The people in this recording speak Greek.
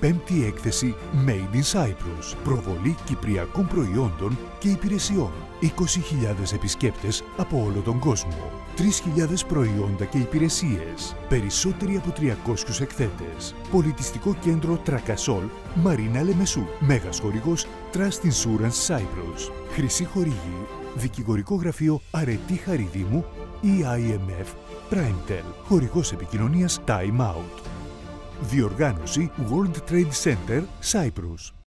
πέμπτη έκθεση Made in Cyprus. Προβολή κυπριακών προϊόντων και υπηρεσιών. 20.000 επισκέπτες από όλο τον κόσμο. 3.000 προϊόντα και υπηρεσίες. Περισσότεροι από 300 εκθέτες. Πολιτιστικό κέντρο Τρακασόλ, Μαρίνα Λεμεσού. Μέγας χορηγός Trust Insurance Cyprus. Χρυσή χορηγή. Δικηγορικό γραφείο Αρετή Χαριδίμου. EIMF. Primetel. Χορηγός επικοινωνίας Time Out. Διοργάνωση World Trade Center Cyprus.